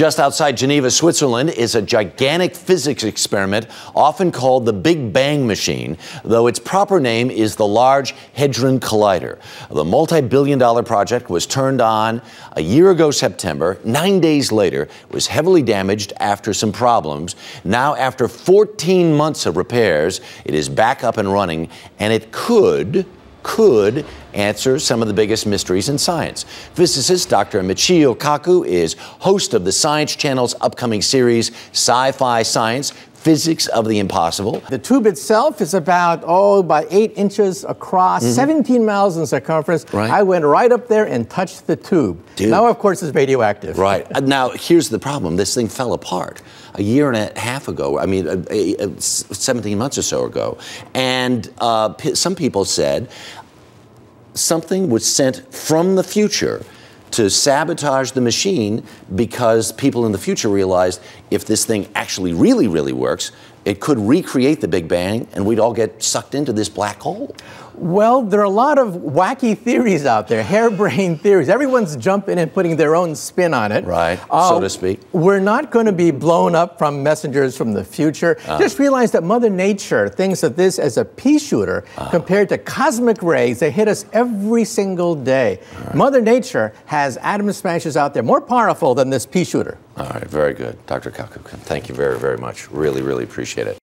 Just outside Geneva, Switzerland, is a gigantic physics experiment often called the Big Bang Machine, though its proper name is the Large Hadron Collider. The multi billion dollar project was turned on a year ago, September. Nine days later, was heavily damaged after some problems. Now, after 14 months of repairs, it is back up and running, and it could could answer some of the biggest mysteries in science. Physicist Dr. Michio Kaku is host of the Science Channel's upcoming series, Sci Fi Science physics of the impossible. The tube itself is about, oh, about eight inches across, mm-hmm. 17 miles in circumference. Right. I went right up there and touched the tube. Dude. Now, of course, it's radioactive. Right. Now, here's the problem this thing fell apart a year and a half ago, I mean, uh, uh, 17 months or so ago. And uh, some people said something was sent from the future to sabotage the machine because people in the future realized if this thing actually really, really works, it could recreate the Big Bang and we'd all get sucked into this black hole. Well, there are a lot of wacky theories out there, harebrained theories. Everyone's jumping and putting their own spin on it. Right, uh, so to speak. We're not going to be blown up from messengers from the future. Uh. Just realize that Mother Nature thinks of this as a pea shooter uh. compared to cosmic rays that hit us every single day. Right. Mother Nature has atom smashers out there more powerful than this pea shooter. All right, very good. Dr. Kaku, thank you very, very much. Really, really appreciate it.